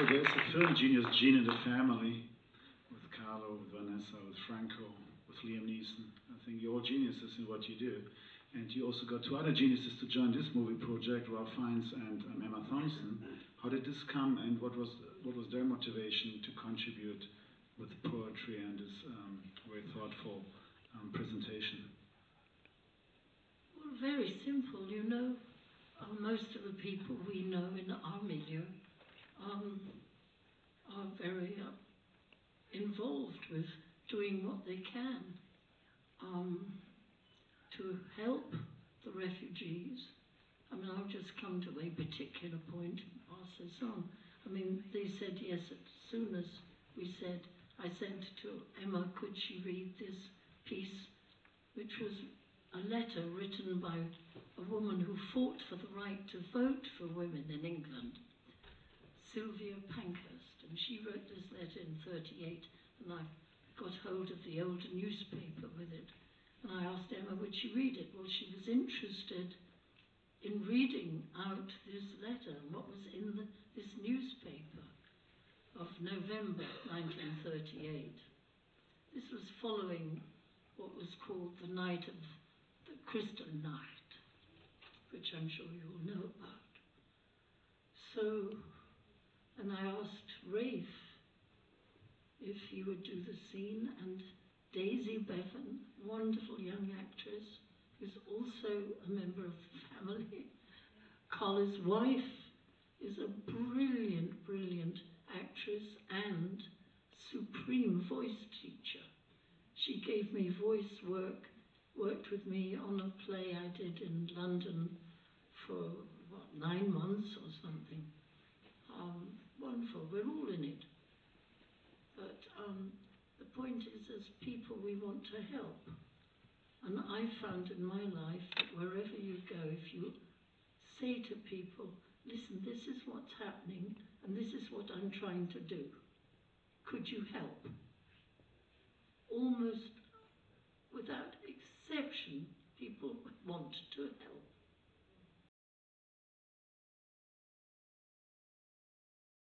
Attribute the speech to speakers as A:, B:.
A: So there's a film genius, Gene in the Family, with Carlo, with Vanessa, with Franco, with Liam Neeson. I think you're all geniuses in what you do. And you also got two other geniuses to join this movie project, Ralph Fiennes and um, Emma Thompson. How did this come, and what was what was their motivation to contribute with poetry and this um, very thoughtful um, presentation?
B: Well, very simple, you know. Most of the people we know in our milieu um, are very uh, involved with doing what they can. Um, to help the refugees. I mean, I'll just come to a particular point and pass this on. I mean, they said yes as soon as we said, I sent to Emma, could she read this piece, which was a letter written by a woman who fought for the right to vote for women in England, Sylvia Pankhurst. And she wrote this letter in 38, and I got hold of the old newspaper with it. And I asked Emma, would she read it? Well, she was interested in reading out this letter and what was in the, this newspaper of November 1938. This was following what was called the Night of the Crystal Night, which I'm sure you all know about. So, and I asked Ralph if he would do the scene, and Daisy Bevan, wonderful young actress, who's also a member of the family. Carlo's wife is a brilliant, brilliant actress and supreme voice teacher. She gave me voice work, worked with me on a play I did in London for, what, nine months or something. Um, wonderful, we're all in it. But um, the point is, as people, we want to help. And I found in my life that wherever you go, if you say to people, listen, this is what's happening, and this is what I'm trying to do. Could you help? Almost without exception, people want to help.